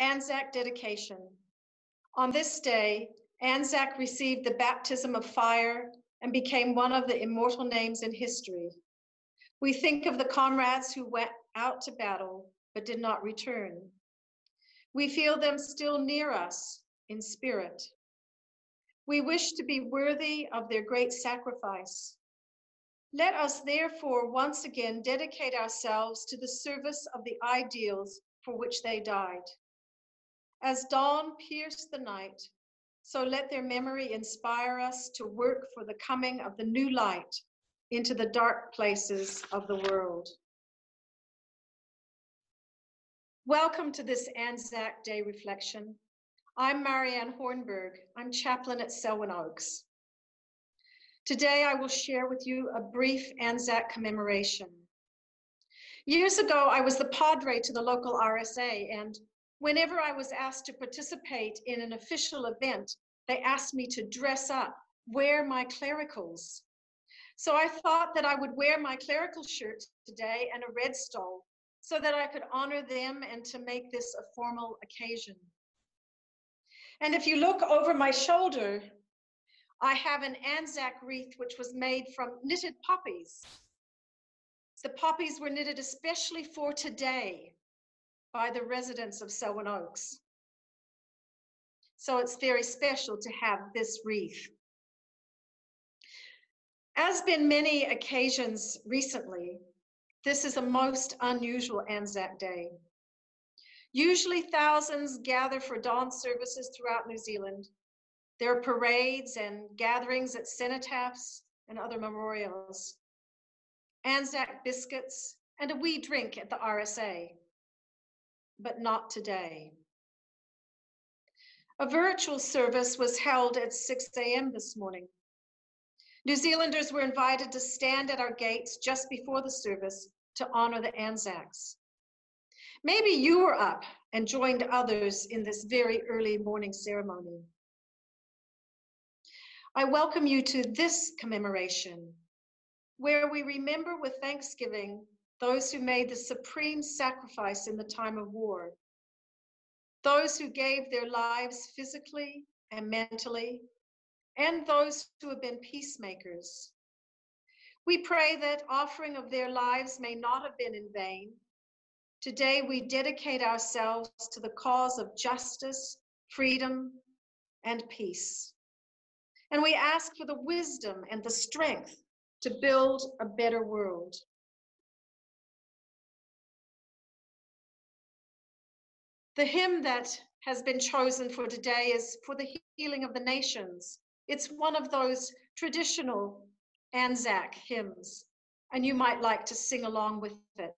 Anzac dedication. On this day, Anzac received the baptism of fire and became one of the immortal names in history. We think of the comrades who went out to battle but did not return. We feel them still near us in spirit. We wish to be worthy of their great sacrifice. Let us therefore once again dedicate ourselves to the service of the ideals for which they died. As dawn pierced the night, so let their memory inspire us to work for the coming of the new light into the dark places of the world. Welcome to this Anzac Day reflection. I'm Marianne Hornburg. I'm chaplain at Selwyn Oaks. Today, I will share with you a brief Anzac commemoration. Years ago, I was the padre to the local RSA, and whenever I was asked to participate in an official event, they asked me to dress up, wear my clericals. So I thought that I would wear my clerical shirt today and a red stole so that I could honor them and to make this a formal occasion. And if you look over my shoulder, I have an Anzac wreath which was made from knitted poppies. The poppies were knitted especially for today by the residents of Selwyn Oaks. So it's very special to have this wreath. As been many occasions recently, this is a most unusual Anzac Day. Usually thousands gather for dawn services throughout New Zealand. There are parades and gatherings at cenotaphs and other memorials. Anzac biscuits and a wee drink at the RSA. But not today. A virtual service was held at 6 a.m. this morning. New Zealanders were invited to stand at our gates just before the service to honor the Anzacs. Maybe you were up and joined others in this very early morning ceremony. I welcome you to this commemoration, where we remember with thanksgiving those who made the supreme sacrifice in the time of war, those who gave their lives physically and mentally and those who have been peacemakers. We pray that offering of their lives may not have been in vain. Today, we dedicate ourselves to the cause of justice, freedom, and peace. And we ask for the wisdom and the strength to build a better world. The hymn that has been chosen for today is For the Healing of the Nations. It's one of those traditional Anzac hymns, and you might like to sing along with it.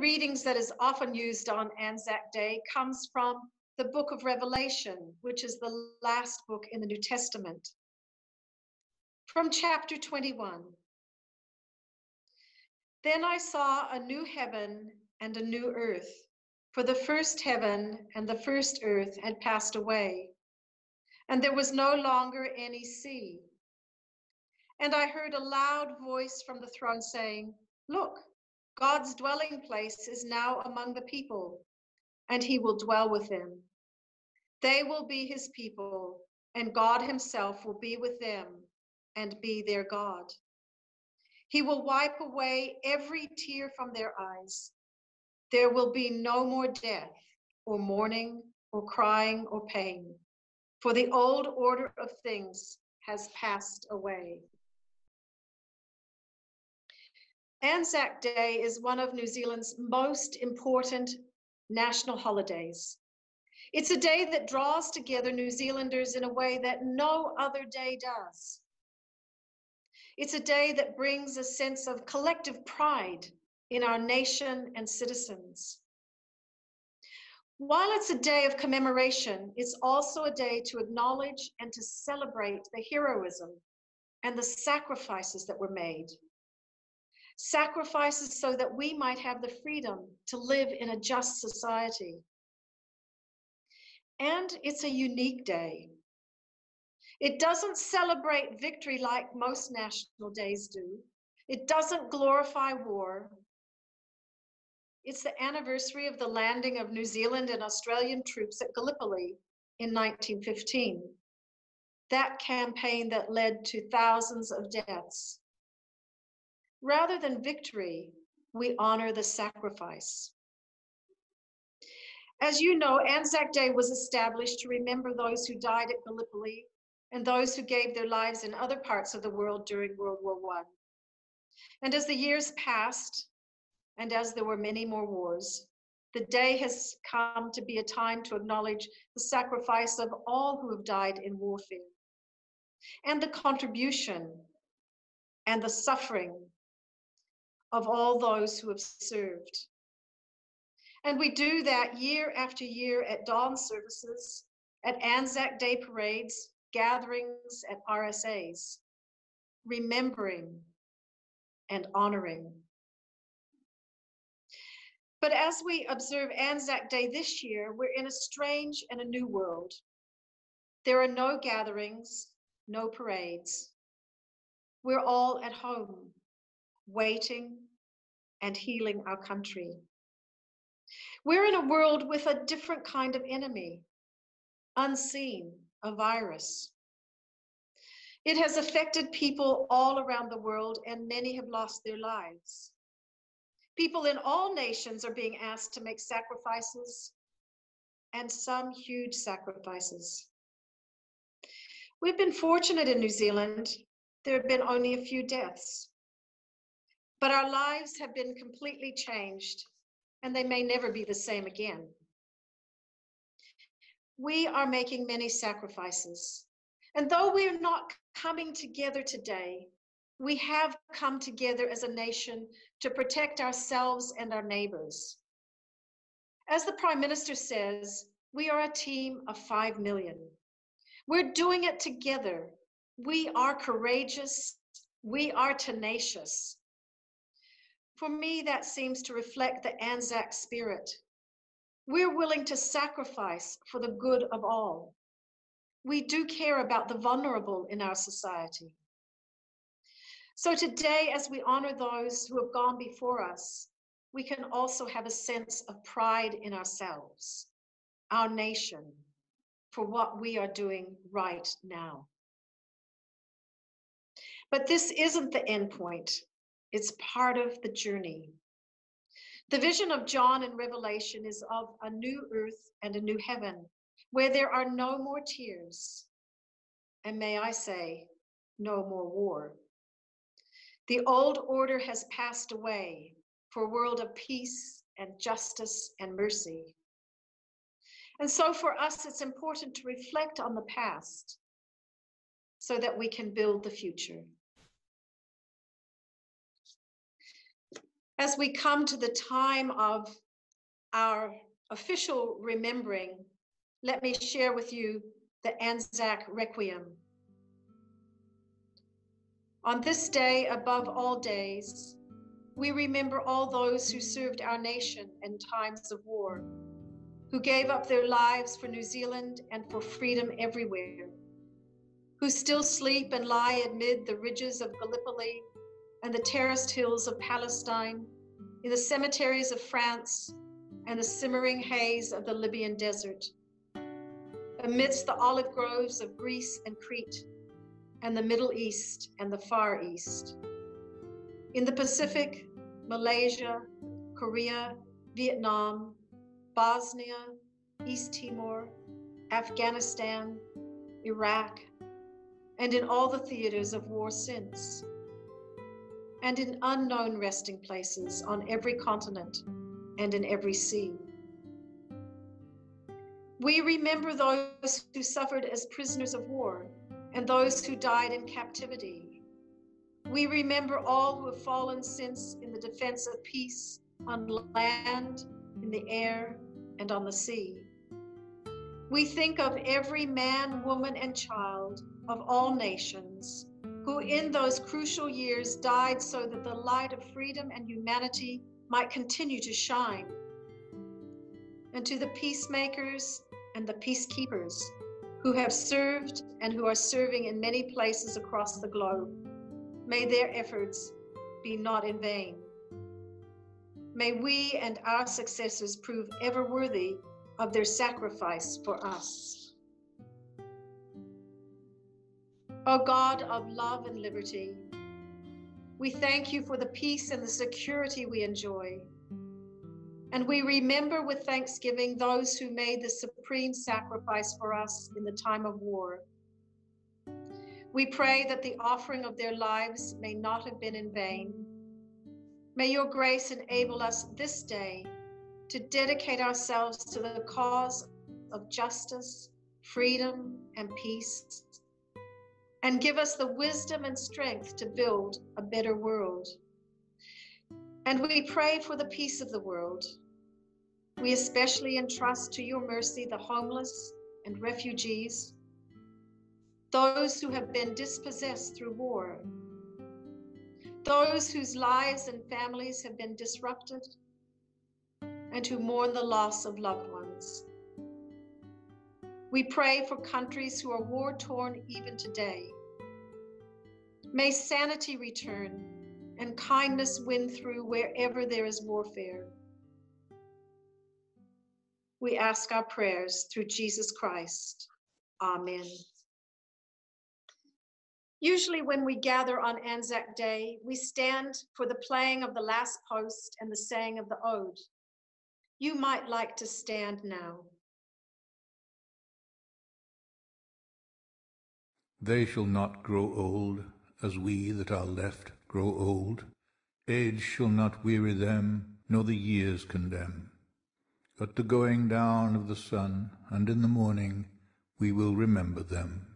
Readings that is often used on Anzac Day comes from the book of Revelation, which is the last book in the New Testament. From chapter 21. Then I saw a new heaven and a new earth, for the first heaven and the first earth had passed away, and there was no longer any sea. And I heard a loud voice from the throne saying, Look, God's dwelling place is now among the people, and he will dwell with them. They will be his people, and God himself will be with them and be their God. He will wipe away every tear from their eyes. There will be no more death, or mourning, or crying, or pain, for the old order of things has passed away. Anzac Day is one of New Zealand's most important national holidays. It's a day that draws together New Zealanders in a way that no other day does. It's a day that brings a sense of collective pride in our nation and citizens. While it's a day of commemoration, it's also a day to acknowledge and to celebrate the heroism and the sacrifices that were made. Sacrifices so that we might have the freedom to live in a just society. And it's a unique day. It doesn't celebrate victory like most national days do. It doesn't glorify war. It's the anniversary of the landing of New Zealand and Australian troops at Gallipoli in 1915. That campaign that led to thousands of deaths. Rather than victory, we honor the sacrifice. As you know, Anzac Day was established to remember those who died at Gallipoli and those who gave their lives in other parts of the world during World War I. And as the years passed, and as there were many more wars, the day has come to be a time to acknowledge the sacrifice of all who have died in warfare, and the contribution and the suffering of all those who have served. And we do that year after year at dawn services, at Anzac Day parades, gatherings at RSAs, remembering and honoring. But as we observe Anzac Day this year, we're in a strange and a new world. There are no gatherings, no parades. We're all at home, waiting and healing our country. We're in a world with a different kind of enemy, unseen, a virus. It has affected people all around the world, and many have lost their lives. People in all nations are being asked to make sacrifices, and some huge sacrifices. We've been fortunate in New Zealand. There have been only a few deaths. But our lives have been completely changed and they may never be the same again. We are making many sacrifices. And though we are not coming together today, we have come together as a nation to protect ourselves and our neighbors. As the Prime Minister says, we are a team of 5 million. We're doing it together. We are courageous. We are tenacious. For me, that seems to reflect the Anzac spirit. We're willing to sacrifice for the good of all. We do care about the vulnerable in our society. So today, as we honor those who have gone before us, we can also have a sense of pride in ourselves, our nation, for what we are doing right now. But this isn't the end point. It's part of the journey. The vision of John in Revelation is of a new earth and a new heaven where there are no more tears. And may I say, no more war. The old order has passed away for a world of peace and justice and mercy. And so for us, it's important to reflect on the past so that we can build the future. As we come to the time of our official remembering, let me share with you the Anzac Requiem. On this day, above all days, we remember all those who served our nation in times of war, who gave up their lives for New Zealand and for freedom everywhere, who still sleep and lie amid the ridges of Gallipoli and the terraced hills of Palestine, in the cemeteries of France and the simmering haze of the Libyan desert, amidst the olive groves of Greece and Crete, and the Middle East and the Far East. In the Pacific, Malaysia, Korea, Vietnam, Bosnia, East Timor, Afghanistan, Iraq, and in all the theaters of war since, and in unknown resting places on every continent and in every sea. We remember those who suffered as prisoners of war and those who died in captivity. We remember all who have fallen since in the defense of peace on land, in the air, and on the sea. We think of every man, woman, and child of all nations who in those crucial years died so that the light of freedom and humanity might continue to shine. And to the peacemakers and the peacekeepers who have served and who are serving in many places across the globe, may their efforts be not in vain. May we and our successors prove ever worthy of their sacrifice for us. O God of love and liberty, we thank you for the peace and the security we enjoy. And we remember with thanksgiving those who made the supreme sacrifice for us in the time of war. We pray that the offering of their lives may not have been in vain. May your grace enable us this day to dedicate ourselves to the cause of justice, freedom, and peace, and give us the wisdom and strength to build a better world. And we pray for the peace of the world. We especially entrust to your mercy the homeless and refugees, those who have been dispossessed through war, those whose lives and families have been disrupted, and who mourn the loss of loved ones. We pray for countries who are war torn even today. May sanity return and kindness win through wherever there is warfare. We ask our prayers through Jesus Christ. Amen. Usually, when we gather on Anzac Day, we stand for the playing of the last post and the saying of the ode. You might like to stand now. They shall not grow old as we that are left grow old. Age shall not weary them, nor the years condemn. At the going down of the sun, and in the morning, we will remember them.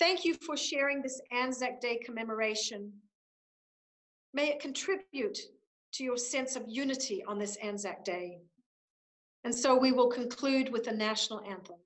Thank you for sharing this Anzac Day commemoration. May it contribute to your sense of unity on this Anzac Day. And so we will conclude with the national anthem.